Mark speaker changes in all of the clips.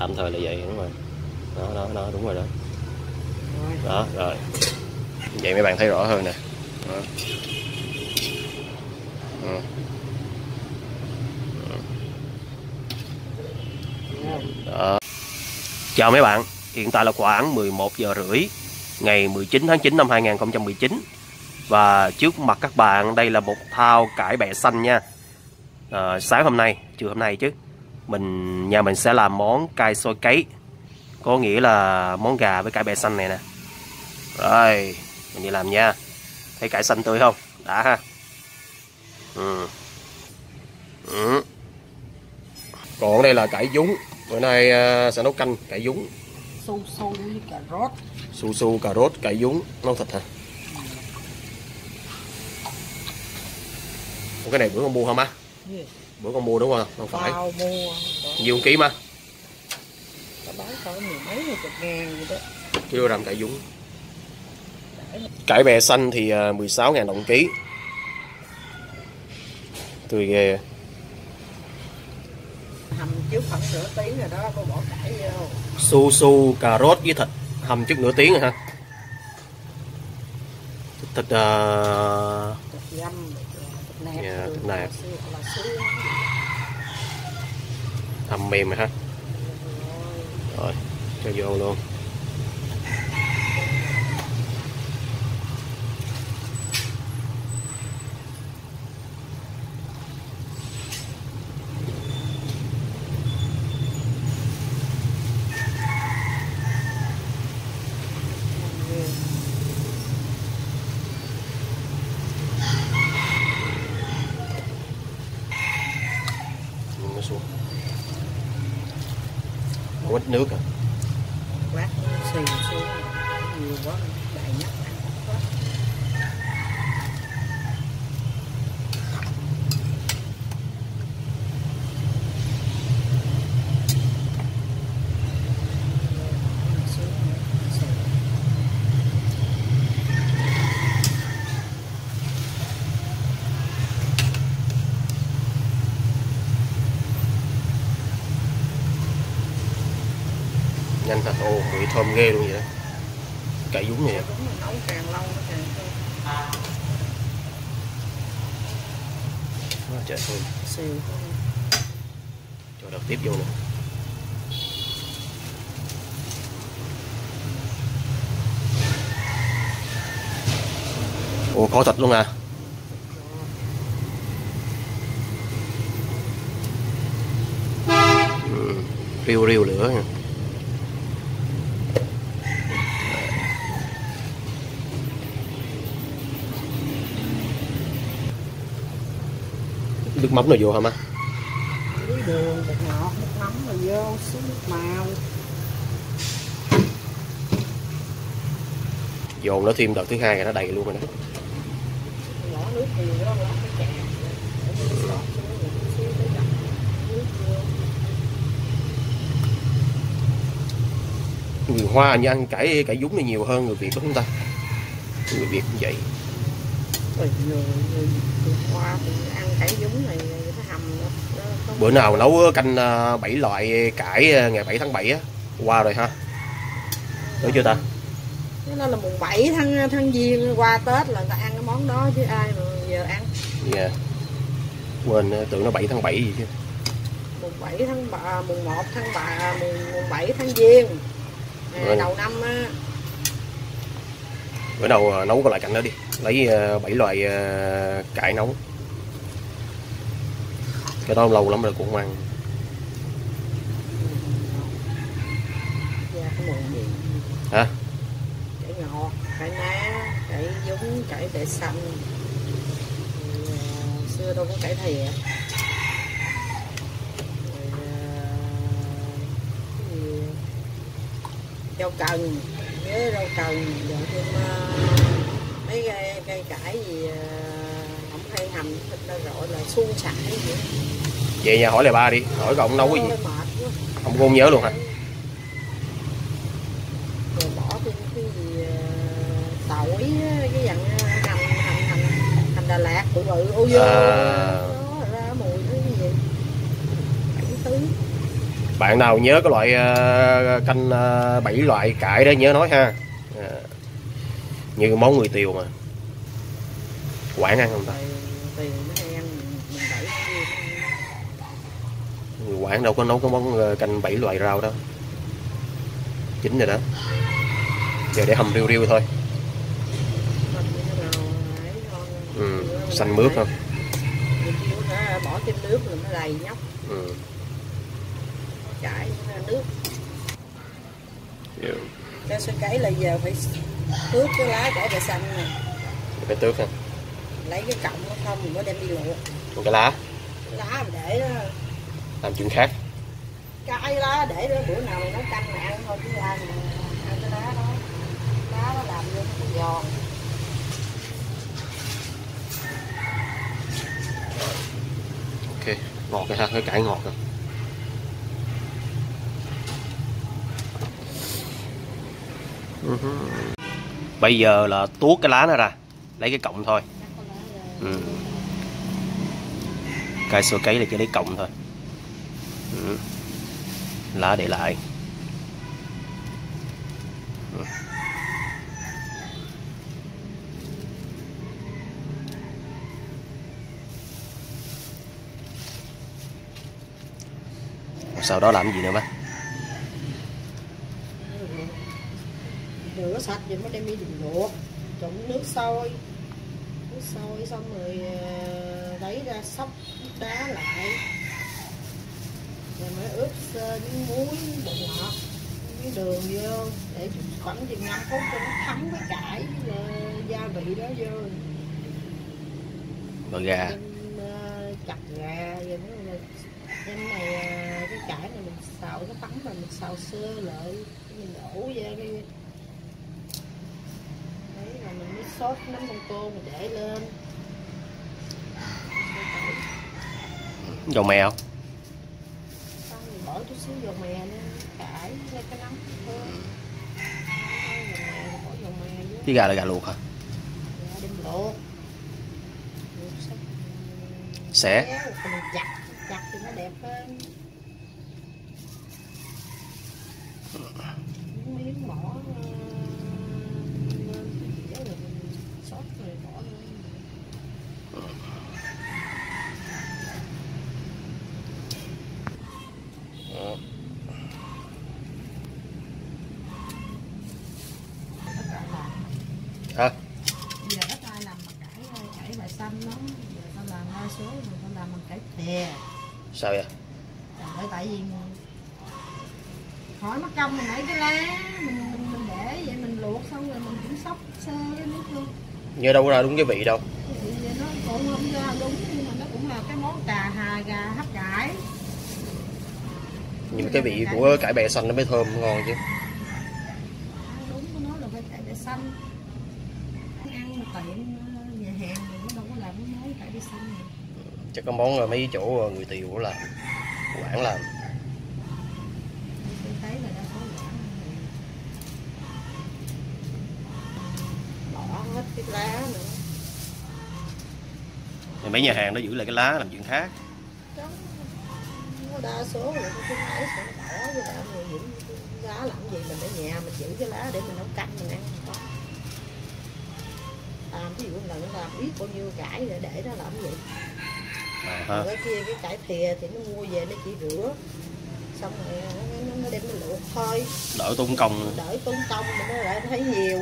Speaker 1: tạm thời là vậy đúng rồi. Đó đó đó đúng rồi đó. Đó rồi. Vậy mấy bạn thấy rõ hơn nè. Đó. Đó. Đó. Chào mấy bạn, hiện tại là khoảng 11 giờ rưỡi ngày 19 tháng 9 năm 2019 và trước mặt các bạn đây là một thao cải bẹ xanh nha. À, sáng hôm nay, chiều hôm nay chứ mình nhà mình sẽ làm món cay xôi cấy. Có nghĩa là món gà với cải bẹ xanh này nè. Rồi mình đi làm nha. Thấy cải xanh tươi không? Đã ha. Ừ. Ừ. còn đây là cải dúng. Bữa nay uh, sẽ nấu canh cải dúng.
Speaker 2: Su su với cà rốt.
Speaker 1: Su su cà rốt cải dúng. Nấu thịt hả? Ủa, cái này bữa con mua không á?
Speaker 2: Gì?
Speaker 1: Bữa con mua đúng không? Không phải.
Speaker 2: Tao mua
Speaker 1: nhiều ký mà
Speaker 2: tao bán cỡ mười mấy một chục ngàn gì đó.
Speaker 1: Kg cải dúng cải bẹ xanh thì à, 16.000 đồng ký. Tươi ghê.
Speaker 2: Hầm trước khoảng nửa tiếng rồi đó cô bỏ cải vô.
Speaker 1: Su su cà rốt với thịt. Hầm trước nửa tiếng rồi ha. Thịt, à,
Speaker 2: thịt dăm thịt nẹp
Speaker 1: Dạ,
Speaker 2: rồi
Speaker 1: thịt nẹp thầm mềm rồi ha. Rồi cho vô luôn Nhìn nó xuống không ít nước à
Speaker 2: quát xì xuống nhiều quá đại nhắc ăn không có xuống xì.
Speaker 1: nhanh thật ồ mùi thơm ghê luôn vậy cải dúng vậy
Speaker 2: nấu càng lâu nó càng thơm.
Speaker 1: Quá trời thơm.
Speaker 2: Hơn.
Speaker 1: cho đợt tiếp vô nữa ồ có thịt luôn à? Ừ, riêu riêu lửa nha nước mắm này vô hả má?
Speaker 2: Với đường bột ngọt nước mắm rồi vô xíu nước màu.
Speaker 1: Dồn nó thêm đợt thứ hai rồi nó đầy luôn rồi đó.
Speaker 2: Rồi
Speaker 1: người hoa như ăn cải cải dúng này nhiều hơn người việt đúng không ta? Người việt cũng vậy
Speaker 2: rồi người người người hoa thì ăn cải dúng này người ta hầm nó, nó có
Speaker 1: bữa nào nấu canh à, bảy loại cải à, ngày 7 tháng 7 á. Qua rồi ha. Đúng chưa ta?
Speaker 2: Nó là mùng 7 tháng tháng giêng qua tết là người ta ăn cái món đó chứ ai mà giờ ăn.
Speaker 1: Dạ. Quên à, tưởng nó 7 tháng 7 gì chứ.
Speaker 2: Mùng 7 tháng 3, mùng 1 tháng 3, mùng, mùng 7 tháng giêng. À, đầu năm á
Speaker 1: bữa nào à, nấu cái loại cạnh đó đi. Lấy à, bảy loại à, cải nấu. Cái đó lâu lắm rồi cũng không ăn. Hả?
Speaker 2: Cải ngọt cải ná cải dúng cải bẹ xanh. Xưa đâu có cải thìa rau cần với rau cần rồi thêm à, mấy cây, cây cải gì à, không hay hầm thịt đâu gọi là suông sải á.
Speaker 1: về nhà hỏi lại ba đi hỏi ông nấu cái gì
Speaker 2: quá.
Speaker 1: không nhớ luôn hả
Speaker 2: rồi bỏ thêm cái gì à, tỏi cái dạng hành hành hành hành Đà Lạt bự bự ô vô
Speaker 1: À.
Speaker 2: đó ra mùi cái gì bảy thứ
Speaker 1: bạn nào nhớ cái loại ờ, canh ờ, bảy loại cải đó nhớ nói ha. À, như món người tiều mà. Quảng ăn không ta? Người quảng đâu có nấu cái món canh bảy loại rau đó. Chín rồi đó. Giờ để hầm riêu riêu thôi. Ừ. Xanh mướt không
Speaker 2: bỏ thêm nước rồi nó đầy nhóc
Speaker 1: ừ
Speaker 2: chảy nước
Speaker 1: Dạ.
Speaker 2: cái xoay cải là giờ phải tước cái lá cải bẹ xanh nè.
Speaker 1: Cái tước ha
Speaker 2: lấy cái cọng nó không mình mới đem đi luộc
Speaker 1: còn cái lá?
Speaker 2: Lá mình để đó.
Speaker 1: Làm chuyện khác.
Speaker 2: Cái lá để đó bữa nào mình nấu canh mà ăn thôi chứ mà ăn cái lá đó. Lá nó làm vô nó giòn.
Speaker 1: Ok. Ngọt cái ha cái cải ngọt rồi Ừ Bây giờ là tuốt cái lá nó ra, lấy cái cọng thôi ừ. cải sơ cấy là chỉ lấy cọng thôi ừ. lá để lại Ừ. sau đó làm gì nữa bác
Speaker 2: rửa sạch rồi mới đem đi đừng luộc. Trộn nước sôi. Nước sôi xong rồi ờ, lấy ra sóc đá lại. Rồi mới ướp với muối bột ngọt với đường vô để khoảng chừng 5 phút cho nó thấm cái cải với ờ, gia vị đó vô.
Speaker 1: Rồi gà.
Speaker 2: Ờ, chặt gà rồi là đem này cái cải này mình xào nó thấm rồi mình xào sơ lại mình đổ vô cái đấy rồi mình mới sốt nấm bông tô mình để lên.
Speaker 1: Dầu mè không?
Speaker 2: Xong rồi bỏ chút xíu dầu mè lên cải với cái nấm thơm
Speaker 1: cái gà là gà luộc hả?
Speaker 2: Dạ, đem luộc. Mình chặt chặt thì nó đẹp hơn Những miếng mỏ ờ, lên cái rồi mình xót rồi bỏ lên
Speaker 1: Đó.
Speaker 2: Tất cả làm
Speaker 1: hả
Speaker 2: giờ ít ai làm bằng cải cải bài xanh lắm giờ tao làm đa số người tao làm bằng cải thè
Speaker 1: sao vậy?
Speaker 2: Trời tại vì hỏi mất công mình lấy cái lá mình, mình, mình để vậy mình luộc xong rồi mình cũng sóc sơ cái nước luôn.
Speaker 1: Nhớ đâu có ra đúng cái vị đâu.
Speaker 2: Vậy nó cũng không ra đúng nhưng mà nó cũng là cái món cà hà gà hấp cải.
Speaker 1: Nhưng mà cái vị của cải bẹ xanh nó mới thơm ngon chứ
Speaker 2: ăn đúng của nó là phải cải bẹ xanh ăn mà tiệm ờ, nhà hàng thì nó đâu có làm cái món cải bẹ xanh này
Speaker 1: chắc có món mấy chỗ người tiều của làm quảng làm.
Speaker 2: Là
Speaker 1: thì mấy nhà hàng nó giữ lại cái lá làm chuyện khác.
Speaker 2: Đa số là cái máy sẽ bỏ với lại người những cái lá làm gì mình ở nhà mình giữ cái lá để mình nấu canh mình ăn có. Làm ví dụ là nó làm biết bao nhiêu cải để để nó làm gì
Speaker 1: à,
Speaker 2: cái kia cái cải thìa thì nó mua về nó chỉ rửa. Xong rồi nó, nó, đem nó luộc thôi.
Speaker 1: Đỡ tốn công
Speaker 2: đỡ tốn công mà nó lại thấy nhiều.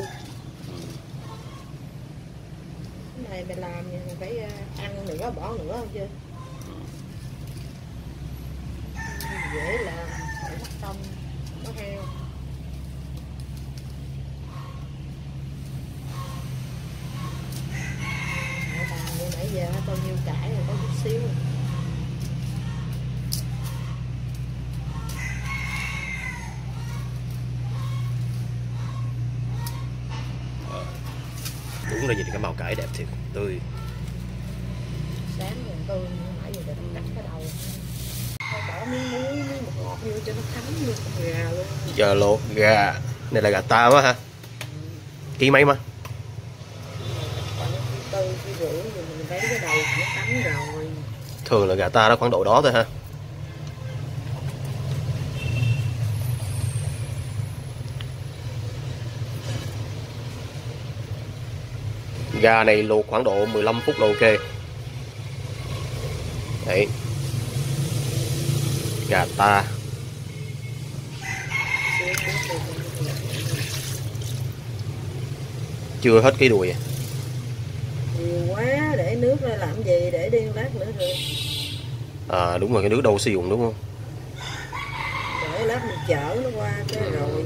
Speaker 2: Cái này mày làm thì mày phải ờ, ăn nữa bỏ nữa không chưa? Dễ làm phải mất công Ờ, giờ
Speaker 1: luộc gà. Này là gà ta quá ha. Ký mấy mà? Thường là gà ta đó, khoảng độ đó thôi ha. Gà này luộc khoảng độ 15 phút là ok. Đấy gà ta. Chưa hết cái đùi à.
Speaker 2: nhiều quá để nước ra làm gì? Để đi lát nữa rồi
Speaker 1: à đúng rồi cái nước đâu sử dụng đúng không?
Speaker 2: Để lát mình chở nó qua cái rồi.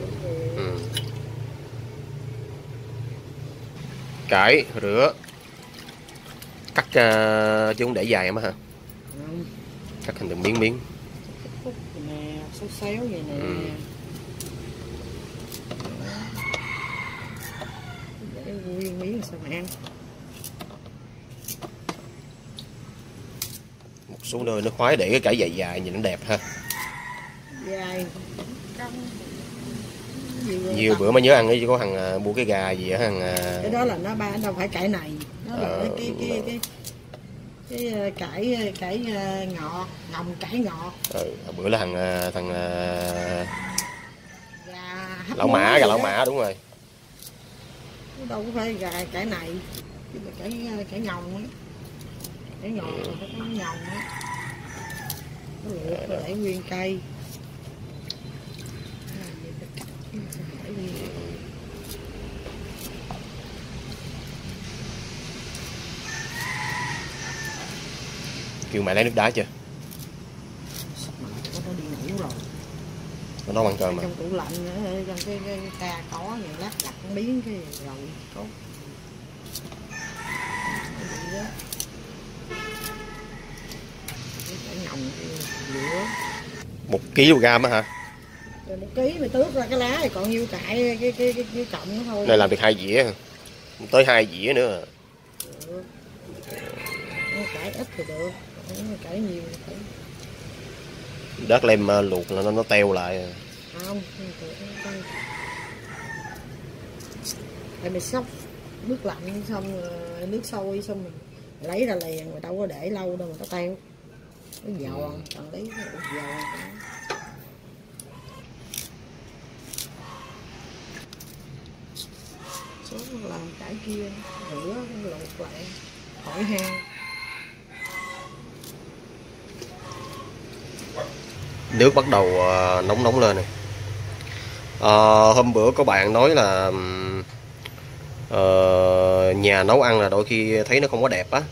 Speaker 1: Ừ. cải rửa. Cắt uh, chứ không để dài mà hả?
Speaker 2: Không.
Speaker 1: Cắt thành từng miếng miếng
Speaker 2: phút nè xéo xéo vậy nè.
Speaker 1: Ừ.
Speaker 2: để nguyên miếng sao mà ăn.
Speaker 1: Một số nơi nó khoái để cái cải dài dài nhìn nó đẹp ha.
Speaker 2: Dài. Cong nhiều,
Speaker 1: bữa mới nhớ ăn ấy chứ có thằng à, mua cái gà gì á thằng à,
Speaker 2: cái đó là nó ba đâu phải cải này. Nó là
Speaker 1: Ờ,
Speaker 2: cái cái cái cái ờ, cải cải ờ, ngọt ngồng cải ngọt.
Speaker 1: Ừ, bữa là thằng thằng
Speaker 2: gà
Speaker 1: lão mã gà lão mã đúng rồi.
Speaker 2: Đâu có phải gà cải này chứ là cải ờ, cải ngồng á. Cải ngọt
Speaker 1: Ừ.
Speaker 2: phải có ngồng á. Nó luộc rồi để nguyên cây À, vậy phải cắt, xong để nguyên cây.
Speaker 1: Kêu mẹ lấy nước đá chưa?
Speaker 2: Mà nó
Speaker 1: ăn cơm mà.
Speaker 2: Trong tủ lạnh nữa, trong cái, cái, cái có vậy lát đặt miếng cái rồi có
Speaker 1: một kg á hả?
Speaker 2: Một ký mày tước ra cái lá thì còn nhiêu cải cái cái cái, cái cọng thôi.
Speaker 1: Này làm được hai dĩa. Tới hai dĩa nữa.
Speaker 2: Được. Cải ít thì được Cải nhiều phải.
Speaker 1: Đất lem à, luộc là nó nó teo lại.
Speaker 2: Không không tại mày sóc nước lạnh xong rồi nước sôi xong mình lấy ra liền mà đâu có để lâu đâu mà nó teo. Nó giòn còn lấy nó giòn. Số làm cải kia rửa luộc lại khỏi hang
Speaker 1: nước bắt đầu ờ, nóng nóng lên này. À, hôm bữa có bạn nói là uh, nhà nấu ăn là đôi khi thấy nó không có đẹp á.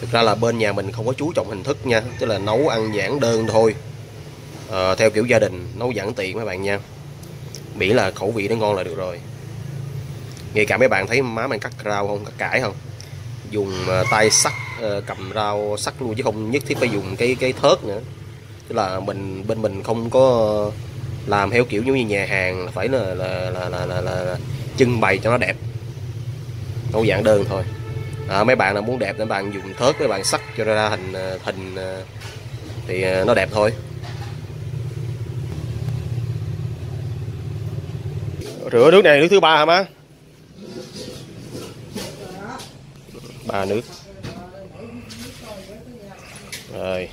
Speaker 1: Thực ra là bên nhà mình không có chú trọng hình thức nha tức là nấu ăn giản đơn thôi. Uh, theo kiểu gia đình nấu giản tiện mấy bạn nha. Miễn là khẩu vị nó ngon là được rồi. Ngay cả mấy bạn thấy má mình cắt rau không cắt cải không? Dùng tay sắt cầm rau sắt luôn chứ không nhất thiết phải dùng cái cái thớt nữa tức là mình bên mình không có làm theo kiểu giống như nhà hàng là phải là là là là, là, là, là trưng bày cho nó đẹp. Câu dạng đơn thôi. À, mấy bạn nào muốn đẹp nên bạn dùng thớt mấy bạn sắt cho ra hình à, hình à, thì à, nó đẹp thôi. Rửa nước này nước thứ ba hả má? Ba nước. Rồi,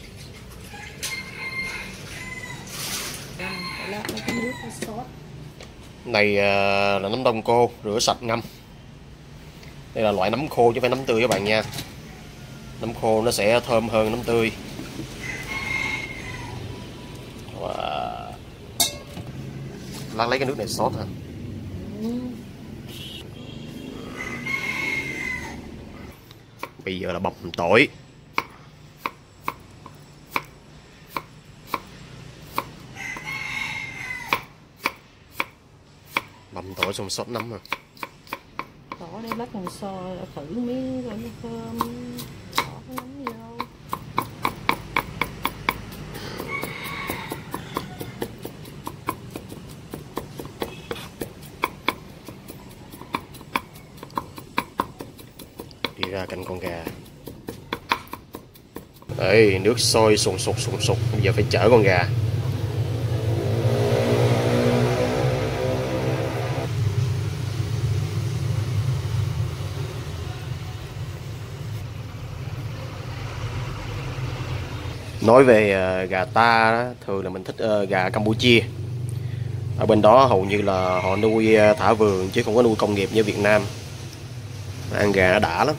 Speaker 2: lát lấy cái nước cái sốt
Speaker 1: này à, là nấm đông cô rửa sạch ngâm. Đây là loại nấm khô chứ không phải nấm tươi các bạn nha. Nấm khô nó sẽ thơm hơn nấm tươi. Wow. lát lấy cái nước này sốt hả bây giờ là bọc tỏi. Tỏi xong sốt nấm à.
Speaker 2: Bỏ đây lát còn so thử miếng coi nó thơm cái nấm vô.
Speaker 1: Đi ra cạnh con gà. Đấy nước sôi sùng sục sùng sục. Bây giờ phải chở con gà nói về ờ, gà ta đó, thường là mình thích ờ, gà Campuchia. Ở bên đó hầu như là họ nuôi ờ, thả vườn chứ không có nuôi công nghiệp như Việt Nam. Ăn gà đã lắm.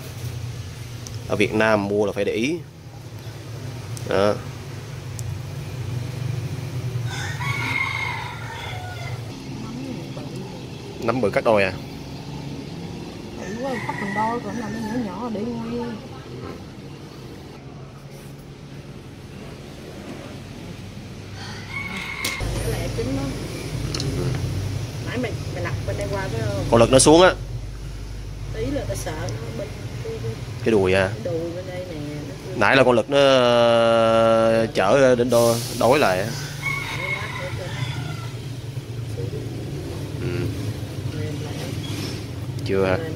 Speaker 1: Ở Việt Nam mua là phải để ý. Đó. nấm bự cắt đôi à?
Speaker 2: Bự cắt đôi còn làm nhỏ nhỏ để nguyên Nãy mày mày lặt bên đây qua phải không
Speaker 1: con lực nó xuống á.
Speaker 2: tí là tao sợ nó bên cái, cái,
Speaker 1: cái đùi à.
Speaker 2: cái đùi bên đây nè nó
Speaker 1: nãy là con lực nó ờ, chở đến đo đối lại.
Speaker 2: Nó nó
Speaker 1: ừ. chưa
Speaker 2: nó này.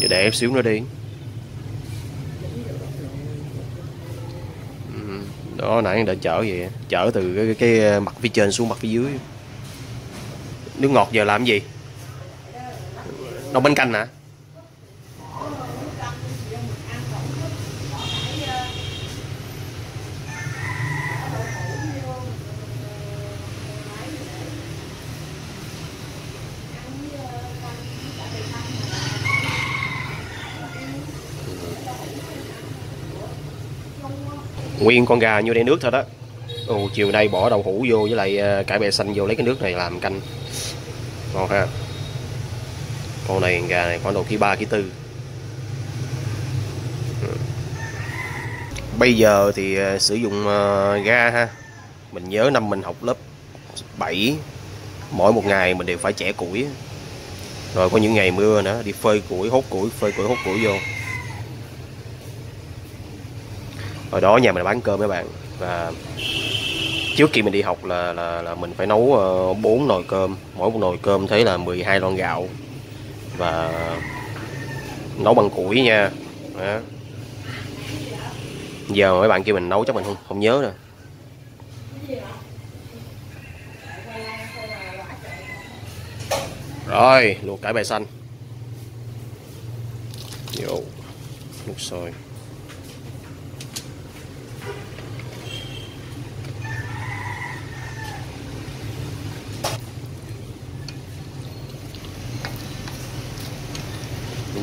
Speaker 1: Giờ để ép xíu nữa đi
Speaker 2: chín chỗ đó rồi
Speaker 1: ừ đó nãy đã chở vậy. Chở từ cái, cái, cái ờ, mặt phía trên xuống mặt phía dưới. Nước ngọt giờ làm gì? Nấu bánh canh hả? Nguyên con gà như đây nước thôi đó. Ồ, chiều nay bỏ đậu hũ vô với lại ờ, cải bẹ xanh vô lấy cái nước này làm canh. Ngon ha. Con này gà này khoảng độ ký ba ký tư. Bây giờ thì ờ, sử dụng ờ, ga ha. Mình nhớ năm mình học lớp 7 mỗi một ngày mình đều phải chẻ củi. Rồi có những ngày mưa nữa đi phơi củi hốt củi phơi củi hốt củi vô. Hồi đó nhà mình bán cơm mấy bạn. Và trước khi mình đi học là là, là mình phải nấu ờ, bốn nồi cơm. Mỗi một nồi cơm thấy là 12 lon gạo. Và nấu bằng củi nha. Đó. giờ mấy bạn kia mình nấu chắc mình không không nhớ rồi rồi luộc cải bẹ xanh. Vô nước sôi.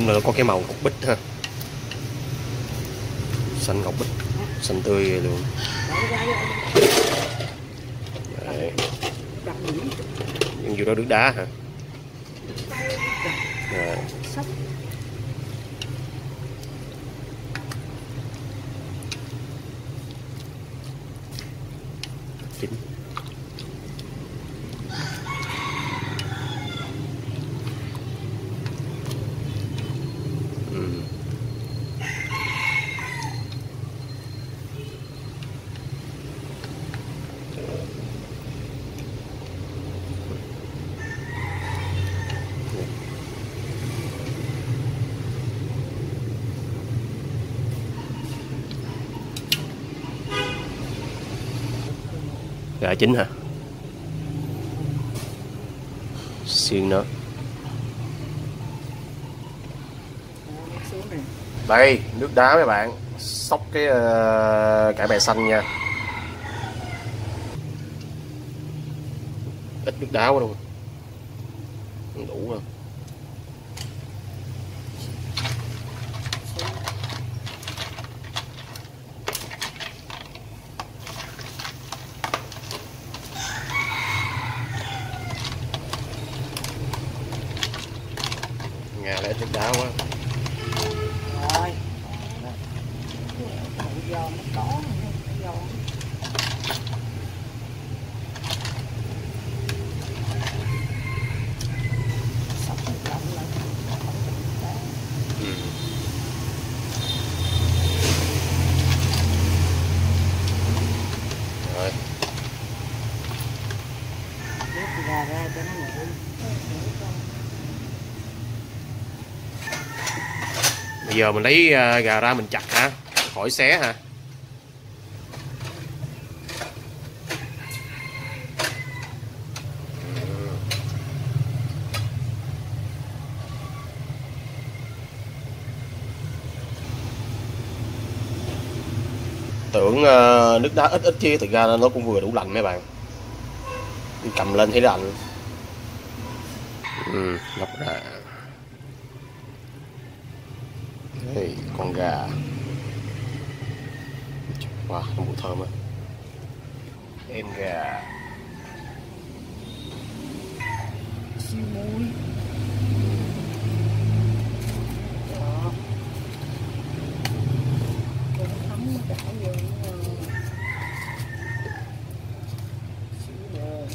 Speaker 1: Là nó có cái màu ngọc bích ha xanh ngọc bích, xanh tươi luôn Đấy. nhưng vô đó nước đá hả Đấy. Chính hả? Xuyên nó. Đây nước đá mấy bạn. Sóc cái uh, cải bẹ xanh nha. Ít nước đá quá đâu đủ rồi Nga lại ít nước đá quá
Speaker 2: rồi Đậu giò nó có đậu giò sắp nó cộng lại
Speaker 1: ừ. rồi
Speaker 2: nước gà ra cho nó nguội
Speaker 1: bây giờ mình lấy ờ, gà ra mình chặt hả? Khỏi xé hả? Tưởng ờ, nước đá ít ít chứ thực ra nó cũng vừa đủ lạnh mấy bạn. Cầm lên thấy lạnh. Ừ, lóc ra đây con gà. Wow nó mùi thơm á. Em gà.
Speaker 2: Xi muối đó Rồi nó thấm nó chảy vô nó ngon. xíu đường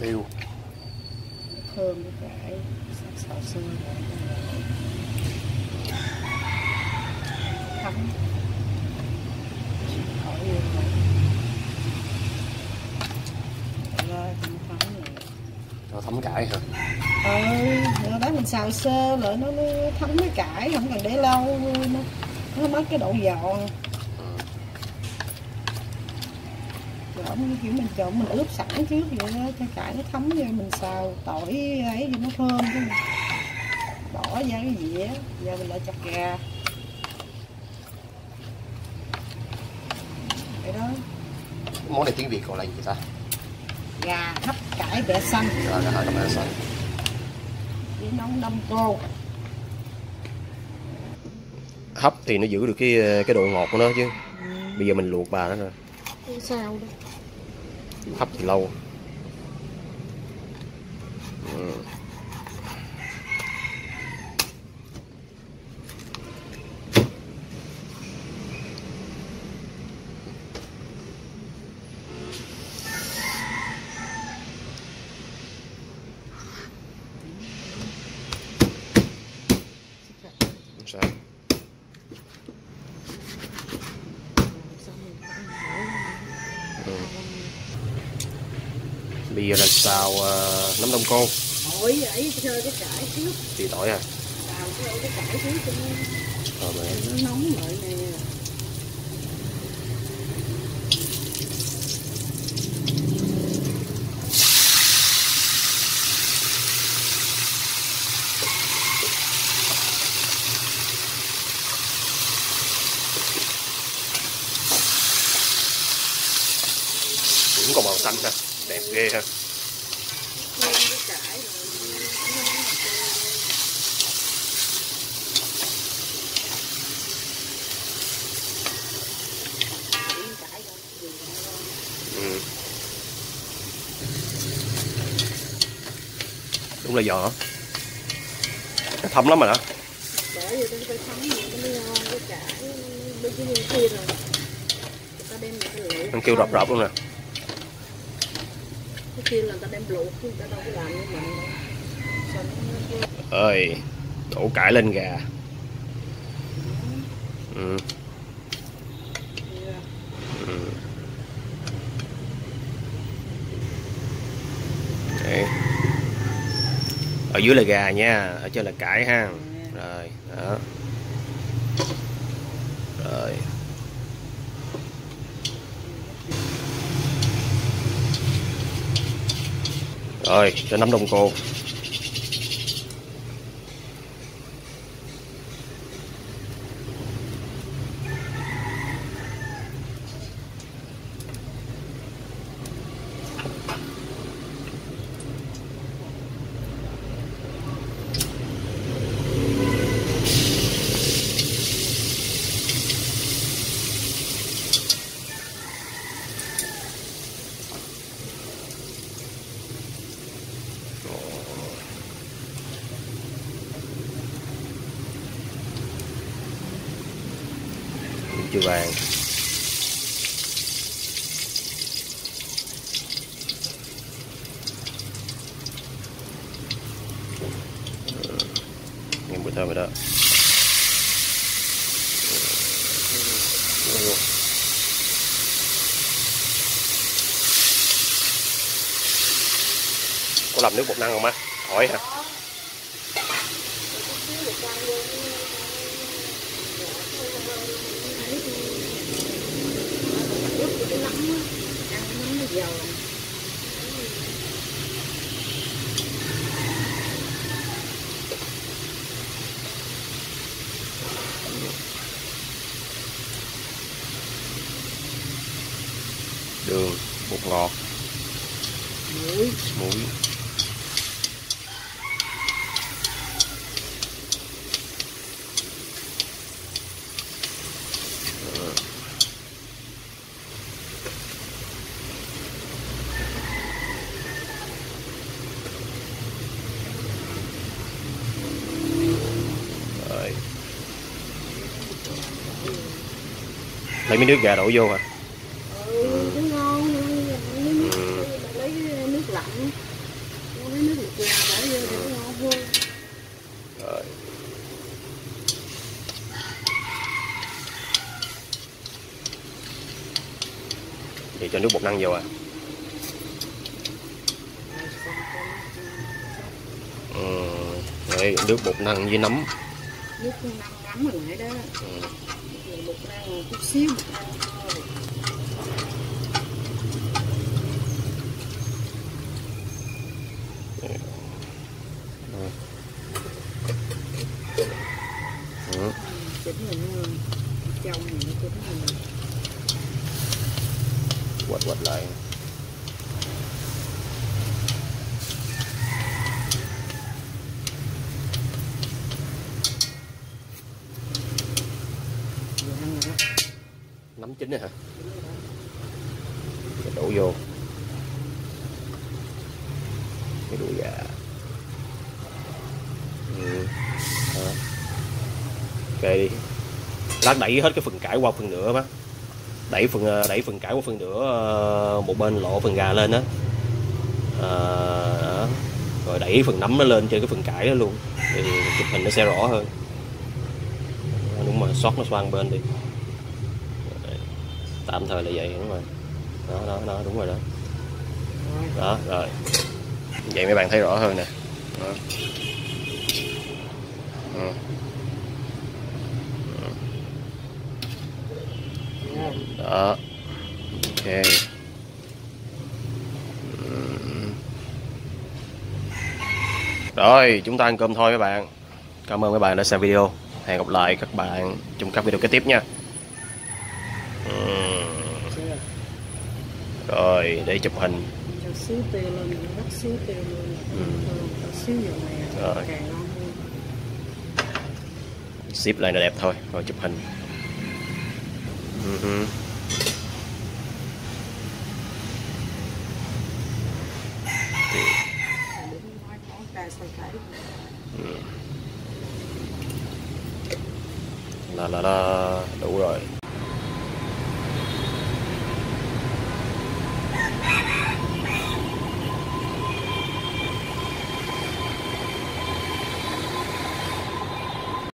Speaker 2: tiêu
Speaker 1: tiêu
Speaker 2: thơm với cải sắc xào xương rồi thấm khỏi luôn rồi rồi cũng thấm này
Speaker 1: cho thấm cải hả
Speaker 2: ừ rồi đó mình xào sơ lại nó, nó thấm cái cải không cần để lâu nó, nó mất cái độ giòn.
Speaker 1: Ừ.
Speaker 2: rồi như kiểu mình trộn mình ướp sẵn trước vậy đó cho cải nó thấm vô mình xào tỏi ấy cho nó thơm chứ. Bỏ ra cái dĩa giờ mình lại chặt gà. Vậy đó.
Speaker 1: Món này tiếng việt gọi là gì ta?
Speaker 2: Gà hấp cải bẹ xanh
Speaker 1: là cái hai cái xanh
Speaker 2: với nóng đông cô
Speaker 1: hấp thì nó giữ được cái cái độ ngọt của nó chứ.
Speaker 2: Ừ.
Speaker 1: bây giờ mình luộc bà nó rồi.
Speaker 2: Sao
Speaker 1: hấp thì lâu. Ừ. sao ừ. bây giờ là xào uh, nấm đông cô.
Speaker 2: Ôi, ấy chơi cái cải trước.
Speaker 1: Thì tỏi à.
Speaker 2: Xào cái cái cải trước cho nó,
Speaker 1: rồi mẹ.
Speaker 2: nó nóng lại nè
Speaker 1: cũng còn màu xanh ha đẹp ghê ha
Speaker 2: Thêm cái cải rồi nó nóng là tươi lên. Điểm cải rồi, dùng ghê ha.
Speaker 1: Ừ. đúng là giò. Nó thấm lắm mà đó. Ăn kêu rập rập luôn nè
Speaker 2: cái kia là ta đem luộc chứ ta đâu có làm như mình
Speaker 1: ơi, đổ cải lên gà ừ. Ừ. Đấy. ở dưới là gà nha, ở trên là cải ha rồi, đó rồi rồi cho nấm đồng cô chưa vàng. Ừ, nghe mùi thơm rồi đó. Có làm nước bột năng không má? Hỏi hả?
Speaker 2: dữ lắm ăn nấm nó dầu
Speaker 1: đường bột ngọt.
Speaker 2: Muối.
Speaker 1: Muối. Lấy miếng nước gà đổ vô hả
Speaker 2: ừ, nó ngon lấy nước, lấy nước lạnh lấy nước lạnh để vô để nó ngon hơn
Speaker 1: rồi vậy cho nước bột năng vô à ừ. Đấy, nước bột năng với nấm
Speaker 2: nước nước năng ngắm rồi đó
Speaker 1: ừ.
Speaker 2: Rồi bột năng chút xíu bột năng thôi
Speaker 1: Ừ.
Speaker 2: chỉnh rồi nó trong này nó chỉnh rồi
Speaker 1: quệt quệt lại
Speaker 2: vừa ăn rồi đó
Speaker 1: nấm chín này hả? Rồi đổ vô. Cái đũa gà. Ừ. Đó. ok đi. Lát đẩy hết cái phần cải qua phần nữa bác. Đẩy phần ờ, đẩy phần cải qua phần nữa ờ, một bên lộ phần gà lên đó à, ờ, đó. rồi đẩy phần nấm nó lên trên cái phần cải đó luôn. Thì chụp hình nó sẽ rõ hơn. Đúng rồi sót nó xoan bên đi tạm thời là vậy, đúng rồi. Đó đó đó, đúng rồi đó. Đó, rồi. Vậy mấy bạn thấy rõ hơn nè. Đó. Ừ. đó. Ok. Ừ. Rồi, chúng ta ăn cơm thôi các bạn. Cảm ơn các bạn đã xem video. Hẹn gặp lại các bạn trong các video kế tiếp nha Ừm.
Speaker 2: chưa
Speaker 1: rồi để chụp hình.
Speaker 2: Xíu tiêu lên rất xíu tiêu lên
Speaker 1: Ừ.
Speaker 2: Thơm, cho xíu dầu mè
Speaker 1: Rồi.
Speaker 2: càng ngon hơn.
Speaker 1: Ship lại là đẹp thôi rồi chụp hình. Ừ
Speaker 2: đúng nói món